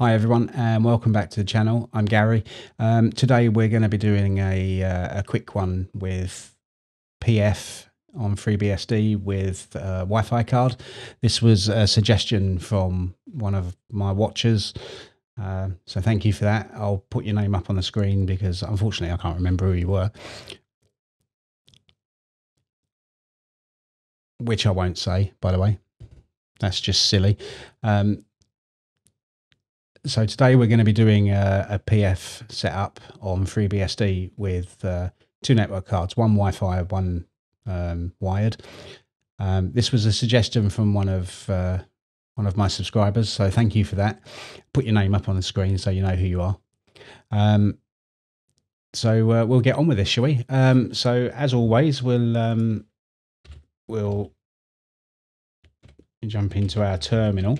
Hi everyone and welcome back to the channel. I'm Gary. Um, today we're going to be doing a, uh, a quick one with PF on FreeBSD with a Wi-Fi card. This was a suggestion from one of my watchers. Uh, so thank you for that. I'll put your name up on the screen because unfortunately I can't remember who you were. Which I won't say, by the way. That's just silly. Um, so today we're going to be doing a, a PF setup on FreeBSD with uh, two network cards, one Wi-Fi, one um, wired. Um, this was a suggestion from one of uh, one of my subscribers, so thank you for that. Put your name up on the screen so you know who you are. Um, so uh, we'll get on with this, shall we? Um, so as always, we'll um, we'll jump into our terminal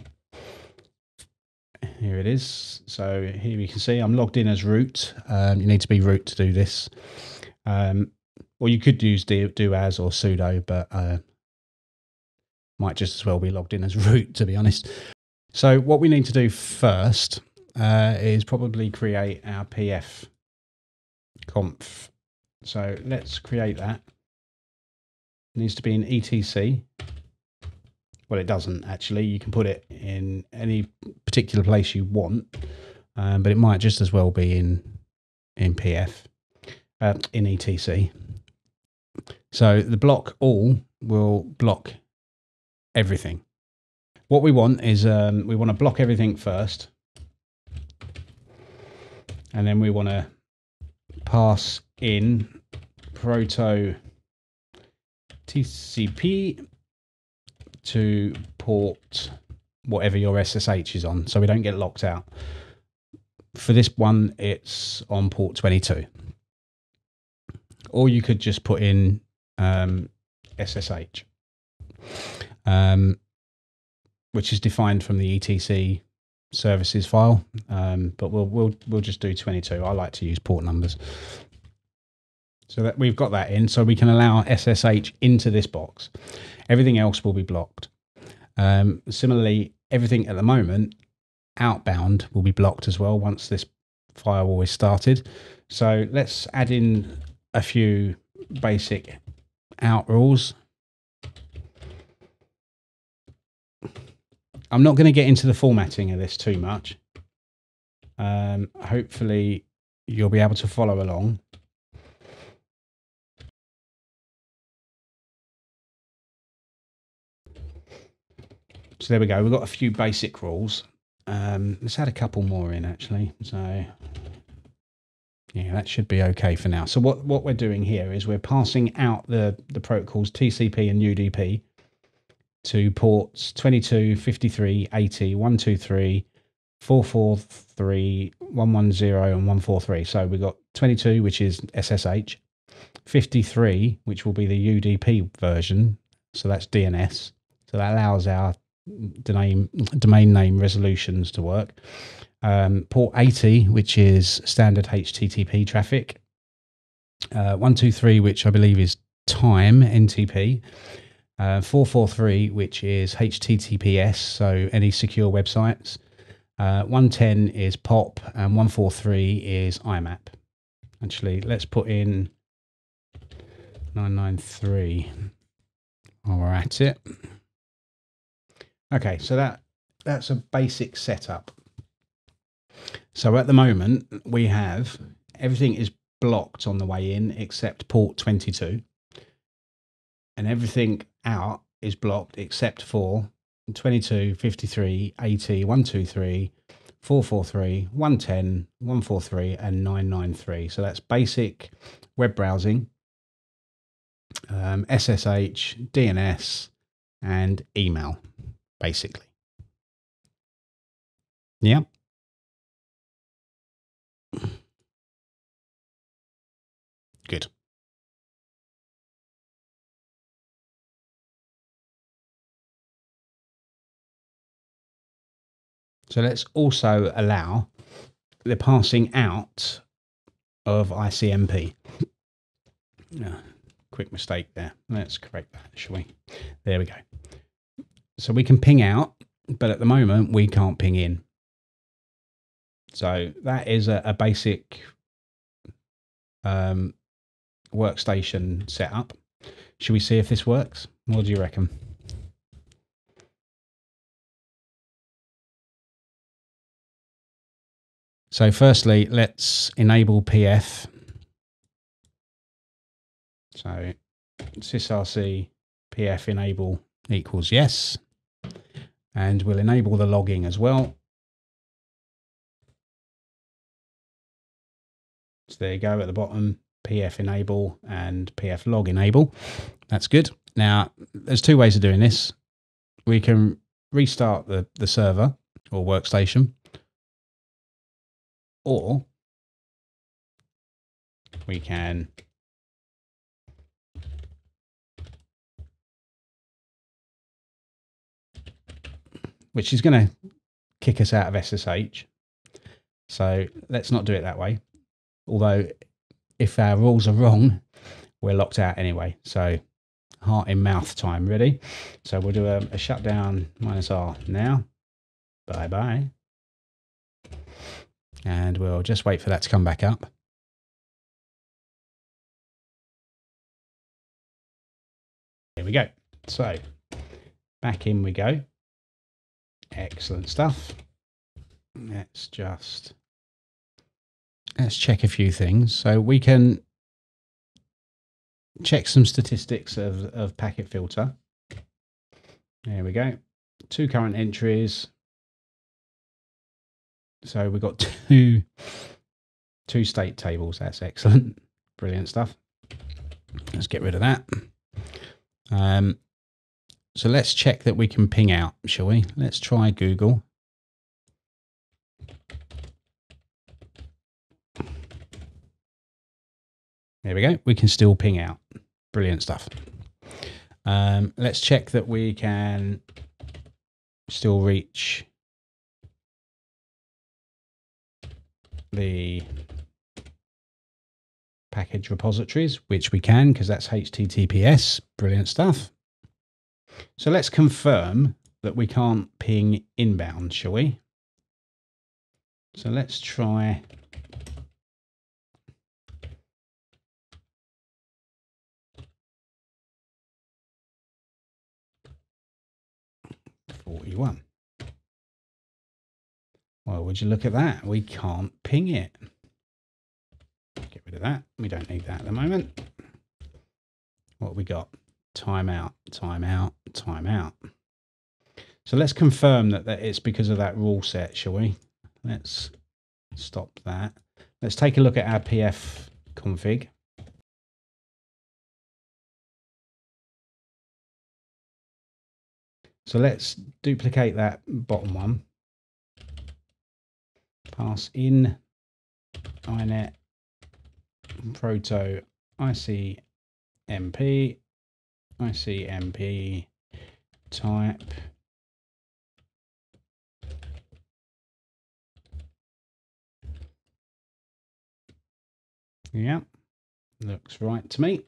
here it is. So here you can see I'm logged in as root. Um, you need to be root to do this. Um, or you could use do, doas or sudo, but uh, might just as well be logged in as root, to be honest. So what we need to do first uh, is probably create our pf conf. So let's create that. It needs to be in etc well, it doesn't actually. You can put it in any particular place you want, um, but it might just as well be in in PF, uh, in etc. So the block all will block everything. What we want is um, we want to block everything first, and then we want to pass in proto TCP to port whatever your SSH is on so we don't get locked out. For this one, it's on port 22. Or you could just put in um, SSH, um, which is defined from the etc services file. Um, but we'll we'll we'll just do 22. I like to use port numbers. So that we've got that in, so we can allow SSH into this box. Everything else will be blocked. Um, similarly, everything at the moment outbound will be blocked as well once this firewall is started. So let's add in a few basic out rules. I'm not going to get into the formatting of this too much. Um, hopefully you'll be able to follow along. So there we go. We've got a few basic rules. Um, let's add a couple more in actually. So yeah, that should be okay for now. So what, what we're doing here is we're passing out the, the protocols TCP and UDP to ports 22, 53, 80, 123, 443, 110 and 143. So we've got 22, which is SSH, 53, which will be the UDP version. So that's DNS. So that allows our domain domain name resolutions to work. Um, port 80, which is standard HTTP traffic. Uh, 123, which I believe is time NTP. Uh, 443, which is HTTPS, so any secure websites. Uh, 110 is POP, and 143 is IMAP. Actually, let's put in 993 while we're at it. Okay, so that that's a basic setup. So at the moment, we have everything is blocked on the way in except port 22. And everything out is blocked except for 22, 53, 80, 123, 443, 110, 143, and 993. So that's basic web browsing, um, SSH, DNS, and email basically. Yeah. Good. So let's also allow the passing out of ICMP. Yeah, quick mistake there. Let's correct that, shall we? There we go. So we can ping out, but at the moment we can't ping in. So that is a, a basic um, workstation setup. Should we see if this works? What do you reckon? So firstly, let's enable PF. So sysrc pf enable equals yes. And we'll enable the logging as well. So there you go at the bottom, pf enable and pf log enable. That's good. Now, there's two ways of doing this. We can restart the, the server or workstation, or we can which is going to kick us out of SSH. So let's not do it that way. Although, if our rules are wrong, we're locked out anyway. So, heart in mouth time. Ready? So, we'll do a, a shutdown minus R now. Bye bye. And we'll just wait for that to come back up. Here we go. So, back in we go. Excellent stuff. Let's just let's check a few things. So we can check some statistics of, of packet filter. There we go. Two current entries. So we've got two two state tables. That's excellent. Brilliant stuff. Let's get rid of that. Um, so let's check that we can ping out, shall we? Let's try Google. There we go. We can still ping out. Brilliant stuff. Um, let's check that we can still reach the package repositories, which we can because that's HTTPS. Brilliant stuff. So let's confirm that we can't ping inbound, shall we? So let's try Forty-one. Well, would you look at that? We can't ping it. Get rid of that. We don't need that at the moment. What we got? Timeout, timeout, timeout. So let's confirm that, that it's because of that rule set, shall we? Let's stop that. Let's take a look at our PF config. So let's duplicate that bottom one. Pass in inet proto ICMP ICMP type. Yeah looks right to me.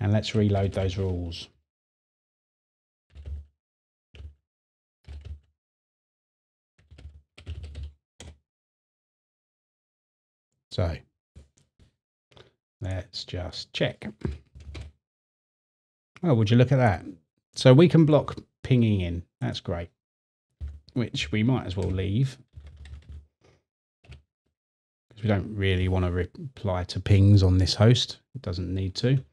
And let's reload those rules. So Let's just check. Oh, would you look at that? So we can block pinging in. That's great. Which we might as well leave. Because we don't really want to reply to pings on this host. It doesn't need to.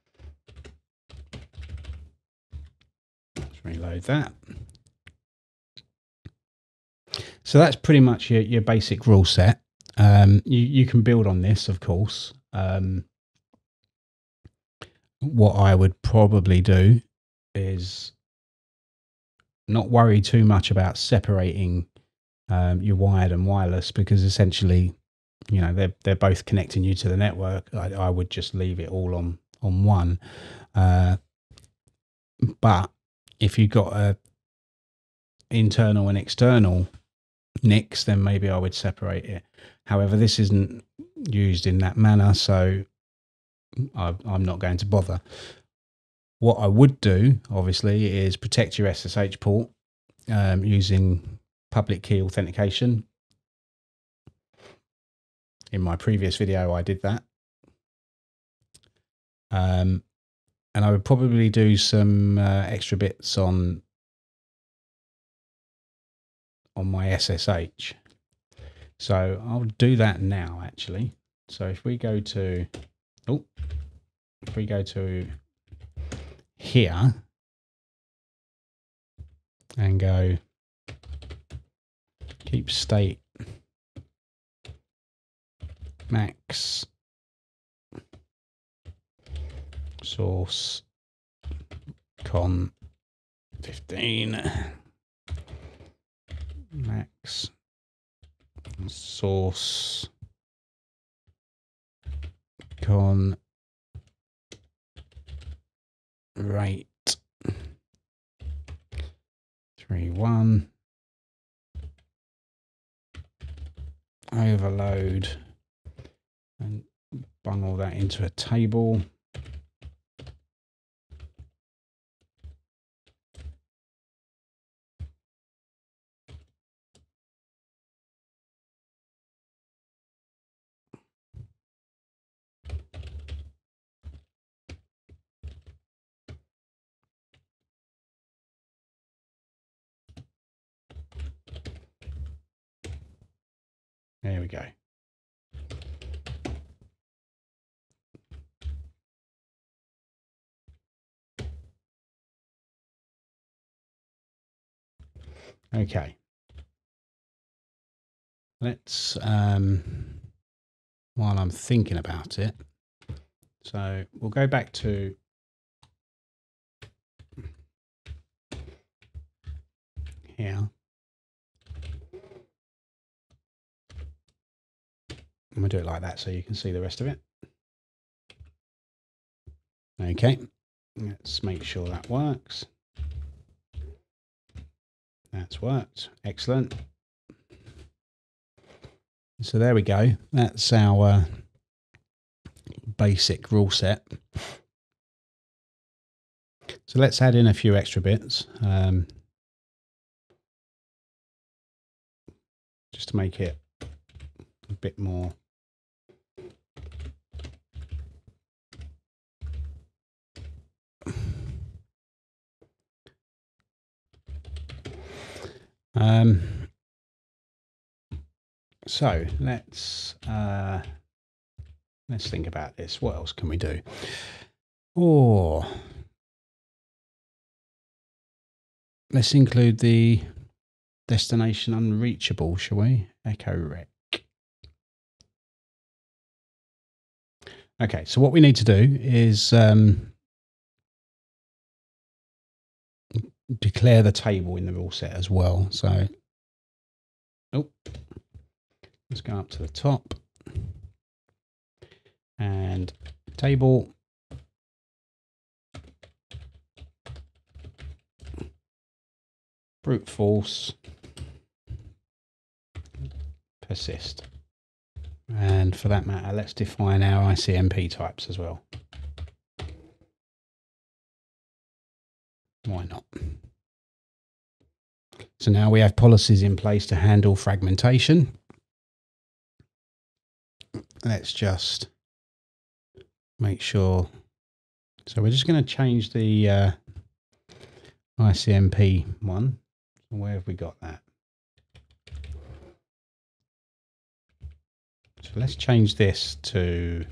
Let's reload that. So that's pretty much your, your basic rule set. Um, you, you can build on this, of course. Um, what I would probably do is not worry too much about separating um, your wired and wireless because essentially, you know, they're they're both connecting you to the network. I, I would just leave it all on on one. Uh, but if you've got a internal and external NICs, then maybe I would separate it. However, this isn't used in that manner, so I, am not going to bother. What I would do, obviously, is protect your SSH port um, using public key authentication. In my previous video, I did that. Um, and I would probably do some uh, extra bits on on my SSH. So I'll do that now actually. So if we go to oh if we go to here and go keep state max source con 15 max source con rate three one. Overload. And bung all that into a table There we go. Okay. Let's, um, while I'm thinking about it, so we'll go back to here. I'm going to do it like that so you can see the rest of it. Okay, let's make sure that works. That's worked. Excellent. So there we go. That's our basic rule set. So let's add in a few extra bits. Um, just to make it a bit more Um, so let's uh, let's think about this. What else can we do? Or oh, let's include the destination unreachable, shall we? Echo rec. Okay, so what we need to do is um, declare the table in the rule set as well. So, oh, let's go up to the top and table. Brute force persist. And for that matter, let's define our ICMP types as well. Why not? So now we have policies in place to handle fragmentation. Let's just make sure. So we're just going to change the uh, ICMP one. where have we got that? So let's change this to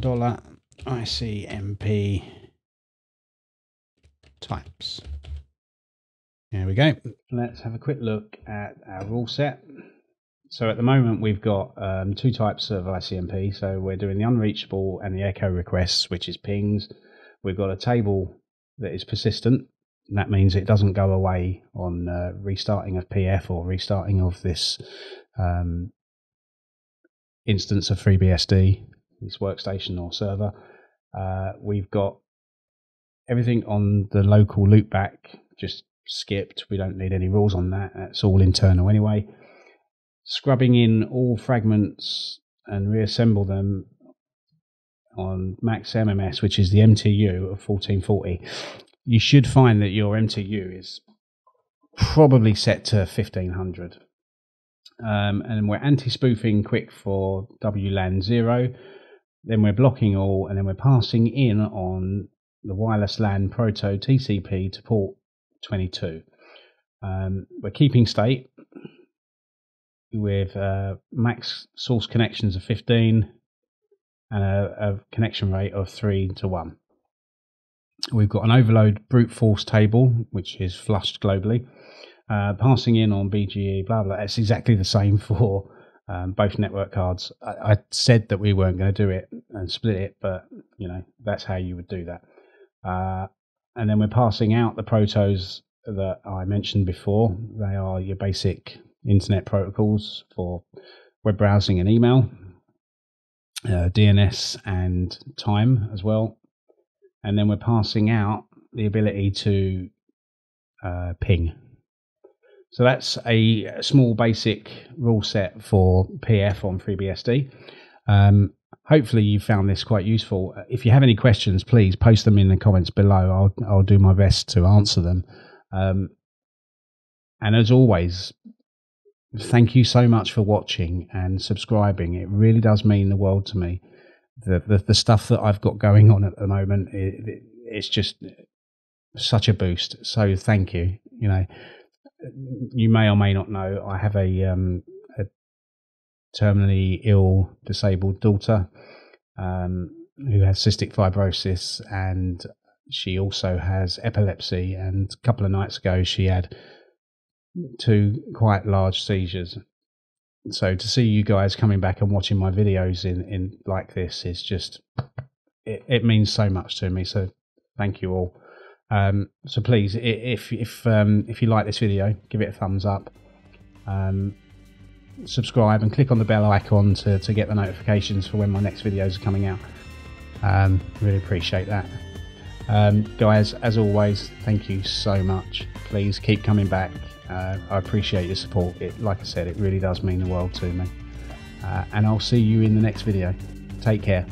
dollar ICMP types. There we go. Let's have a quick look at our rule set. So at the moment we've got um, two types of ICMP. So we're doing the unreachable and the echo requests, which is pings. We've got a table that is persistent. That means it doesn't go away on uh, restarting of PF or restarting of this um, instance of FreeBSD, this workstation or server. Uh, we've got everything on the local loopback just skipped. We don't need any rules on that. That's all internal anyway. Scrubbing in all fragments and reassemble them on max MSS, which is the MTU of 1440. You should find that your MTU is probably set to 1500. Um, and we're anti-spoofing quick for WLAN 0. Then we're blocking all, and then we're passing in on the wireless LAN Proto TCP to port 22. Um, we're keeping state with uh, max source connections of 15 and a, a, connection rate of 3 to 1. We've got an overload brute force table, which is flushed globally. Uh, passing in on BGE, blah, blah. It's exactly the same for um, both network cards. I, I, said that we weren't going to do it and split it, but, you know, that's how you would do that. Uh, and then we're passing out the protos that I mentioned before. They are your basic internet protocols for web browsing and email, uh, DNS and time as well. And then we're passing out the ability to uh, ping. So that's a small basic rule set for PF on FreeBSD. Um, hopefully you found this quite useful. If you have any questions, please post them in the comments below. I'll I'll do my best to answer them. Um, and as always, thank you so much for watching and subscribing. It really does mean the world to me. The the, the stuff that I've got going on at the moment, it, it, it's just such a boost. So thank you. You know, you may or may not know I have a um, a terminally ill, disabled daughter um, who has cystic fibrosis, and she also has epilepsy. And a couple of nights ago, she had two quite large seizures. So to see you guys coming back and watching my videos in, in like this is just it, it means so much to me. So thank you all. Um, so please, if if um, if you like this video, give it a thumbs up. Um, subscribe and click on the bell icon to, to get the notifications for when my next videos are coming out. Um, really appreciate that. Um, guys, as always, thank you so much. Please keep coming back. Uh, I appreciate your support. It, like I said, it really does mean the world to me. Uh, and I'll see you in the next video. Take care.